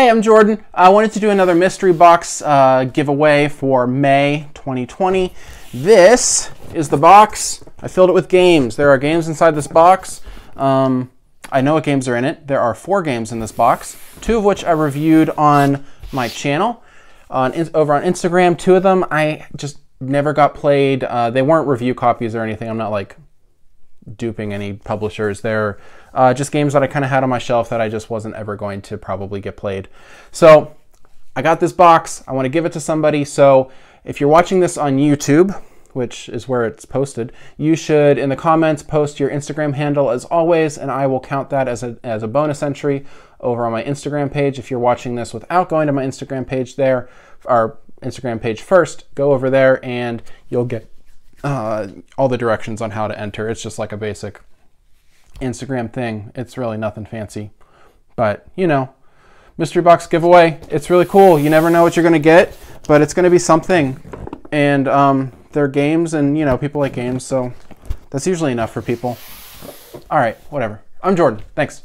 Hey, I'm Jordan. I wanted to do another mystery box uh, giveaway for May 2020. This is the box. I filled it with games. There are games inside this box. Um, I know what games are in it. There are four games in this box, two of which I reviewed on my channel on over on Instagram. Two of them I just never got played. Uh, they weren't review copies or anything. I'm not like duping any publishers. They're uh, just games that I kind of had on my shelf that I just wasn't ever going to probably get played. So I got this box. I want to give it to somebody. So if you're watching this on YouTube, which is where it's posted, you should in the comments post your Instagram handle as always, and I will count that as a, as a bonus entry over on my Instagram page. If you're watching this without going to my Instagram page there, our Instagram page first, go over there and you'll get uh, all the directions on how to enter. It's just like a basic Instagram thing. It's really nothing fancy. But, you know, mystery box giveaway. It's really cool. You never know what you're going to get, but it's going to be something. And um, they're games, and, you know, people like games, so that's usually enough for people. All right, whatever. I'm Jordan. Thanks.